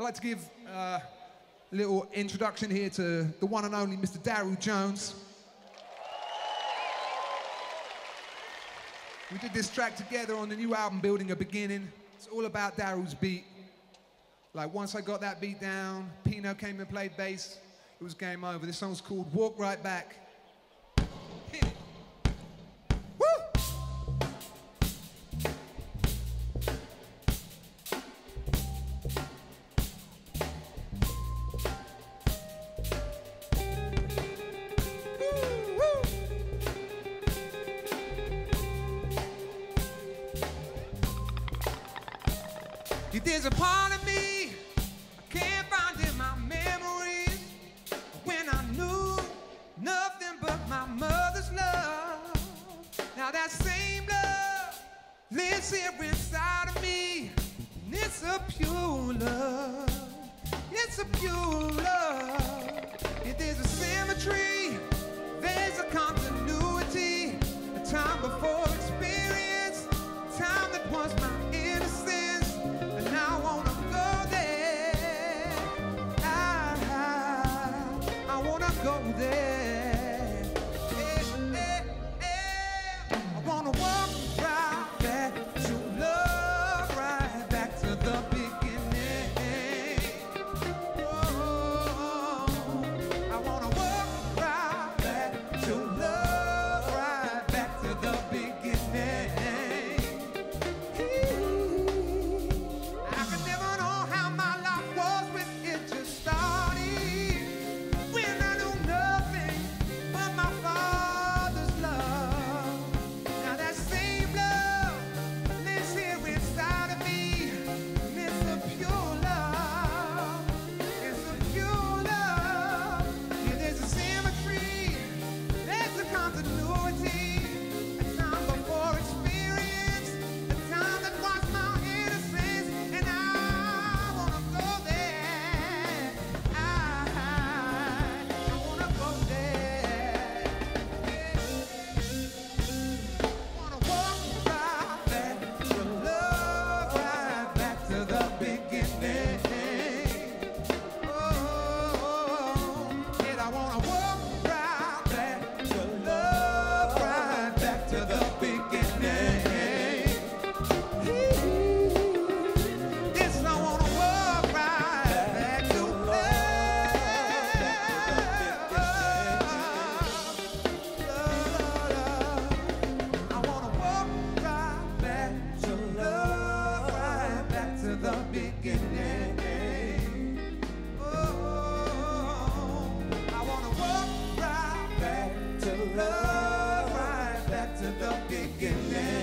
I'd like to give a little introduction here to the one and only Mr. Daru Jones. We did this track together on the new album, Building a Beginning. It's all about Daru's beat. Like once I got that beat down, Pino came and played bass, it was game over. This song's called Walk Right Back. There's a part of me I can't find in my memories when I knew nothing but my mother's love. Now that same love lives here inside of me, and it's a pure love. It's a pure love. To the beginning. Oh, I wanna walk right back to love, right back to the beginning.